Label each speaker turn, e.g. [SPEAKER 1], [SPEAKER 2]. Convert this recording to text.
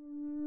[SPEAKER 1] you